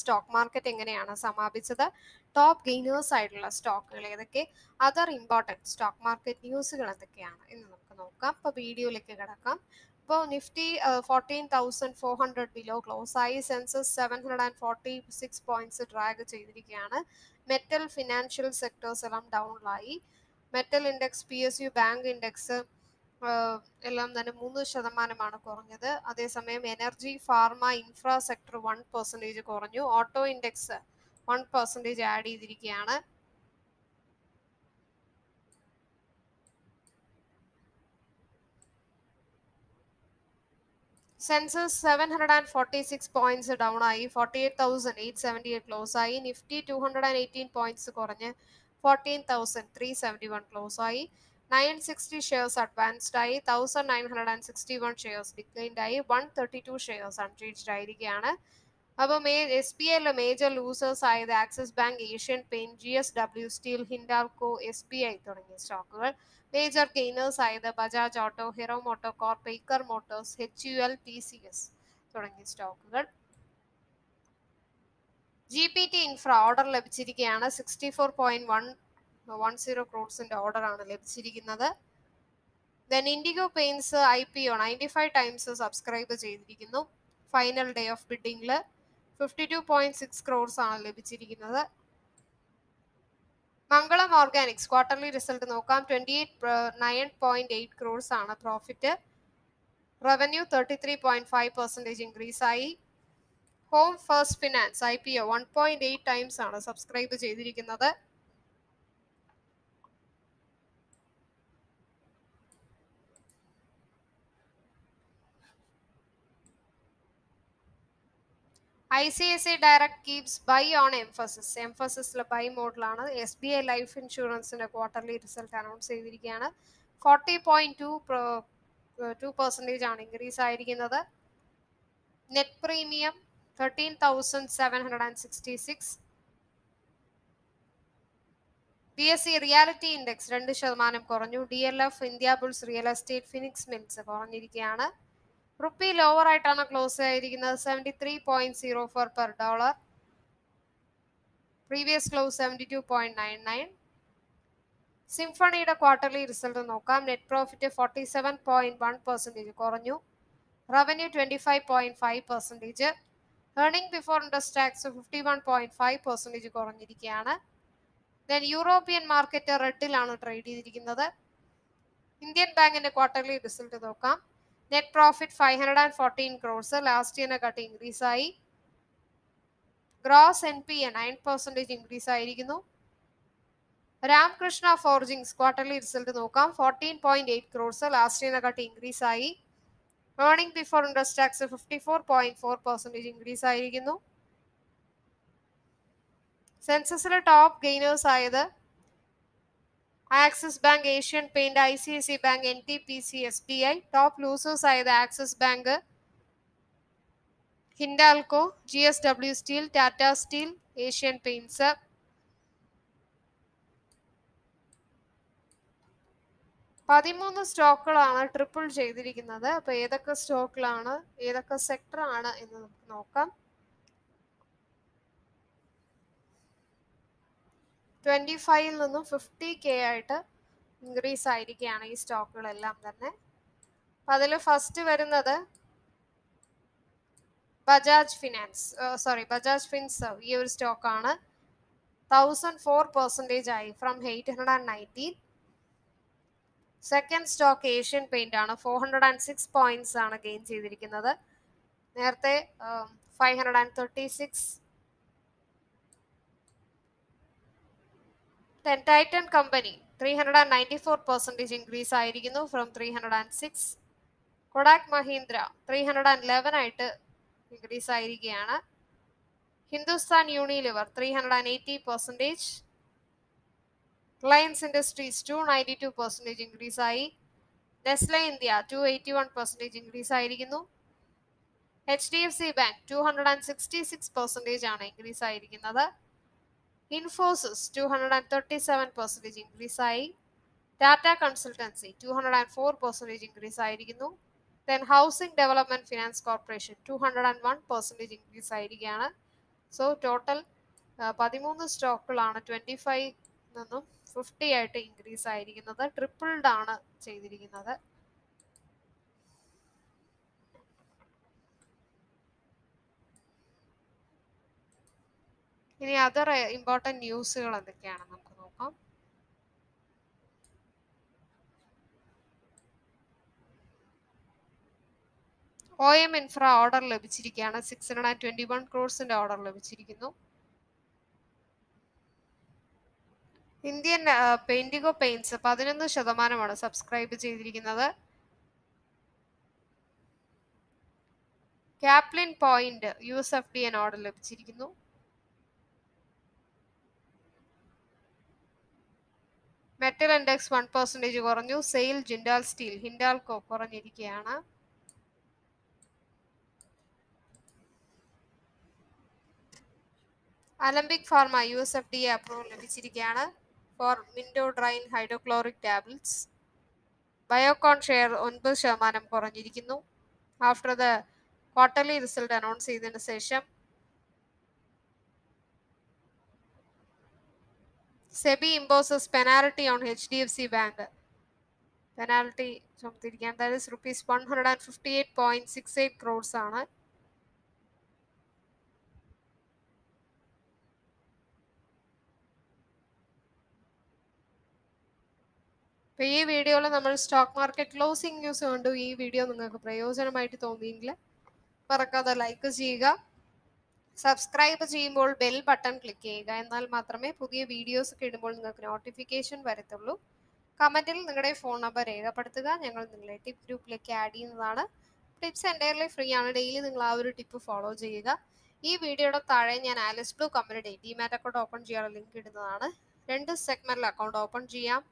Stock market എങ്ങനെയാണ് സമാപിച്ചത്? Top gainers ആയിട്ടുള്ള സ്റ്റോക്കുകൾ ഏതൊക്കെ? അതർ ഇമ്പോർട്ടന്റ് സ്റ്റോക്ക് മാർക്കറ്റ് ന്യൂസുകൾ എന്തൊക്കെയാണ് എന്ന് നമുക്ക് നോക്കാം. അപ്പോൾ വീഡിയോയിലേക്ക് കിടക്കാം. ഇപ്പോൾ Nifty fourteen thousand four hundred below close ആയി. Sensex seven hundred and forty six points drag ചെയ്തിരിക്കുകയാണ്. മെറ്റൽ ഫിനാൻഷ്യൽ സെക്ടേഴ്സ് എല്ലാം ഡൗൺ ആയി metal index P S U bank index എല്ലാം തന്നെ മൂന്ന് ശതമാനമാണ് കുറഞ്ഞത്. അതേസമയം energy pharma infra one percentage കുറഞ്ഞു. Auto index one percentage add ചെയ്തിരിക്കുകയാണ്. Sensex seven hundred and forty six points down ആയി. Forty eight thousand eight seventy eight close ആയി. Nifty two hundred and eighteen points കുറഞ്ഞ്. Fourteen thousand three seventy one close ആയി. Nine sixty shares advanced ആയി. Thousand nine hundred and sixty one shares declined ആയി. One thirty two shares unchanged ആയിരിക്കുകയാണ്. അപ്പോൾ മേ S B ഐയിലെ major losers ആയത് axis bank asian paint G S W steel Hindalco S B I തുടങ്ങിയ സ്റ്റോക്കുകൾ. Major gainers ആയത് Bajaj auto hero moto corp Eicher motors H U L T C S തുടങ്ങിയ സ്റ്റോക്കുകൾ. G P T infra order ലഭിച്ചിരിക്കുകയാണ്. Sixty four point one one zero ക്രോഡ്സിന്റെ order ആണ് ലഭിച്ചിരിക്കുന്നത്. Then indigo paints I P O ninety five times subscribe ചെയ്തിരിക്കുന്നു. Final day of ബിഡിംഗിൽ fifty two point six crores ആണ് ലഭിച്ചിരിക്കുന്നത്. Mangalam organics quarterly result നോക്കാം. Twenty eight nine point eight crores ആണ് profit revenue thirty three point five percentage increase ആയി. Home first finance I P O one point eight times ആണ് subscribe ചെയ്തിരിക്കുന്നത്. I C I C direct keeps buy on Mphasis എംഫസിസിലെ buy മോഡലാണ് S B I life ഇൻഷുറൻസിന്റെ quarterly result announce ചെയ്തിരിക്കുകയാണ്. Forty point two two percentage ആണ് increase ആയിരിക്കുന്നത് net premium thirteen thousand seven hundred and sixty six B S C realty index രണ്ട് ശതമാനം കുറഞ്ഞു. D L F India bulls real estate Phoenix Mills കുറഞ്ഞിരിക്കുകയാണ്. Rupee lower ആയിട്ടാണ് close ആയിരിക്കുന്നത്. Seventy three point zero four per dollar previous close seventy two point nine nine സിംഫണിയുടെ quarterly result നോക്കാം. Net profit forty seven point one percentage കുറഞ്ഞു. Revenue twenty five point five percentage earning before interest tax fifty one point five percentage കുറഞ്ഞിരിക്കുകയാണ്. Then European market റെഡിലാണ് trade ചെയ്തിരിക്കുന്നത്. Indian ബാങ്കിന്റെ quarterly result നോക്കാം. Net profit five hundred and fourteen crores last ഇയറിനെ കാട്ടി increase ആയി. Gross N P A nine percentage increase ആയിരിക്കുന്നു. Ramkrishna forgings quarterly result നോക്കാം. Fourteen point eight crores last ഇയറിനെ കാട്ടി increase ആയി. Earning before interest tax fifty four point four percentage increase ആയിരിക്കുന്നു സെൻസസിലെ top gainers ആയത് Axis Bank Asian Paint I C I C bank N T P C S B I top losers ആയത് Axis Bank Hindalco J S W steel Tata steel Asian Paints. പതിമൂന്ന് സ്റ്റോക്കുകളാണ് triple ചെയ്തിരിക്കുന്നത്. അപ്പൊ ഏതൊക്കെ സ്റ്റോക്കിലാണ് ഏതൊക്കെ sector ആണ് എന്ന് നമുക്ക് നോക്കാം. ട്വന്റി ഫൈവിൽ നിന്നും ഫിഫ്റ്റി കെ ആയിട്ട് ഇൻക്രീസ് ആയിരിക്കുകയാണ് ഈ സ്റ്റോക്കുകളെല്ലാം തന്നെ. അതിൽ ഫസ്റ്റ് വരുന്നത് Bajaj finance sorry Bajaj Finserv ഈ ഒരു സ്റ്റോക്കാണ്. തൗസൻഡ് ഫോർ പെർസെന്റേജ് ആയി from eight hundred and nineteen second stock asian paint ആണ്. Four hundred and six points ആണ് ഗെയിൻ ചെയ്തിരിക്കുന്നത്. നേരത്തെ five hundred and thirty six Then Titan Company, 394 percentage increase ആയിരിക്കുന്നു from three hundred and six Kotak Mahindra three hundred and eleven ആയിട്ട് increase ആയിരിക്കുകയാണ്. Hindustan unilever three hundred and eighty percentage reliance industries two ninety two percentage increase ആയി. Nestle India two eighty one percentage increase ആയിരിക്കുന്നു. H D F C bank two hundred and sixty six percentage ആണ് increase ആയിരിക്കുന്നത്. Seven percentage increase ആയി. Tata Consultancy two hundred and four percentage increase ആയിരിക്കുന്നു. Then housing development finance corporation two hundred and one percentage increase ആയിരിക്കുകയാണ് so total പതിമൂന്ന് സ്റ്റോക്കുകളാണ് twenty five നിന്നും fifty ആയിട്ട് increase ആയിരിക്കുന്നത്. ട്രിപ്പിൾഡ് ആണ് ചെയ്തിരിക്കുന്നത്. ഇനി അതർ ഇമ്പോർട്ടന്റ് ന്യൂസുകൾ എന്തൊക്കെയാണ് നമുക്ക് നോക്കാം. O M infra order ലഭിച്ചിരിക്കുകയാണ്. Six hundred and twenty one ക്രോഡ്സിന്റെ order ലഭിച്ചിരിക്കുന്നു ഇന്ത്യൻ പെയിന്റിഗോ പെയിന്റ്സ് പതിനൊന്ന് ശതമാനമാണ് സബ്സ്ക്രൈബ് ചെയ്തിരിക്കുന്നത്. Caplin point U S F D N order ലഭിച്ചിരിക്കുന്നു. മെറ്റൽ ഇൻഡെക്സ് വൺ പെർസെന്റേജ് കുറഞ്ഞു. Sale Jindal steel Hindalco കുറഞ്ഞിരിക്കുകയാണ്. Alembic pharma U S F D approval ലഭിച്ചിരിക്കുകയാണ്. For midodrine hydrochloric tablets Biocon share ഒൻപത് ശതമാനം കുറഞ്ഞിരിക്കുന്നു. After the quarterly result announce ചെയ്തതിന് ശേഷം SEBI imposes penalty on H D F C bank penalty ചുമത്തിരിക്കുകയാണ്. That rupees one hundred and fifty eight point six eight crores ആണ്. അപ്പോൾ ഈ വീഡിയോയിൽ നമ്മൾ സ്റ്റോക്ക് മാർക്കറ്റ് ക്ലോസിംഗ് ന്യൂസ് കണ്ടു. ഈ വീഡിയോ നിങ്ങൾക്ക് പ്രയോജനമായിട്ട് തോന്നിയെങ്കിൽ മറക്കാതെ ലൈക്ക് ചെയ്യുക. സബ്സ്ക്രൈബ് ചെയ്യുമ്പോൾ ബെൽ ബട്ടൺ ക്ലിക്ക് ചെയ്യുക. എന്നാൽ മാത്രമേ പുതിയ വീഡിയോസ് ഒക്കെ ഇടുമ്പോൾ നിങ്ങൾക്ക് നോട്ടിഫിക്കേഷൻ വരത്തുള്ളൂ. കമന്റിൽ നിങ്ങളുടെ ഫോൺ നമ്പർ രേഖപ്പെടുത്തുക. ഞങ്ങൾ നിങ്ങളെ ടിപ്പ് ഗ്രൂപ്പിലേക്ക് ആഡ് ചെയ്യുന്നതാണ്. ടിപ്സ് എന്റയർലി ഫ്രീ ആണ്. ഡെയിലി നിങ്ങൾ ആ ഒരു ടിപ്പ് ഫോളോ ചെയ്യുക. ഈ വീഡിയോയുടെ താഴെ ഞാൻ ആലിസ് ബ്ലൂ കമ്പനിയുടെ ഡിമാറ്റ് അക്കൗണ്ട് ഓപ്പൺ ചെയ്യാനുള്ള ലിങ്ക് ഇടുന്നതാണ്. രണ്ട് സെഗ്മെന്റിൽ അക്കൗണ്ട് ഓപ്പൺ ചെയ്യാം.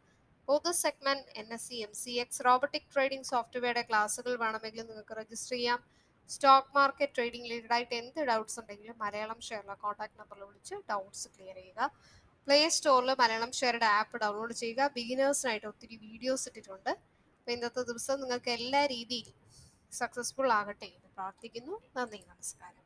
ഒന്ന് segment N S C M C X robotic trading സോഫ്റ്റ്വെയറുടെ ക്ലാസ്സുകൾ വേണമെങ്കിൽ നിങ്ങൾക്ക് രജിസ്റ്റർ ചെയ്യാം. സ്റ്റോക്ക് മാർക്കറ്റ് ട്രേഡിംഗ് റിലേറ്റഡ് ആയിട്ട് എന്ത് ഡൗട്ട്സ് ഉണ്ടെങ്കിലും മലയാളം ഷെയറിലെ കോൺടാക്ട് നമ്പറിൽ വിളിച്ച് ഡൗട്ട്സ് ക്ലിയർ ചെയ്യുക. പ്ലേ സ്റ്റോറിൽ മലയാളം ഷെയറുടെ ആപ്പ് ഡൗൺലോഡ് ചെയ്യുക. ബിഗിനേഴ്സിനായിട്ട് ഒത്തിരി വീഡിയോസ് ഇട്ടിട്ടുണ്ട്. അപ്പോൾ ഇന്നത്തെ ദിവസം നിങ്ങൾക്ക് എല്ലാ രീതിയിലും സക്സസ്ഫുൾ ആകട്ടെ എന്ന് പ്രാർത്ഥിക്കുന്നു. നന്ദി നമസ്കാരം.